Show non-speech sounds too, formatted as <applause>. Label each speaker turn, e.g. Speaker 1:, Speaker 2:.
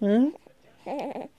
Speaker 1: Hmm? <laughs>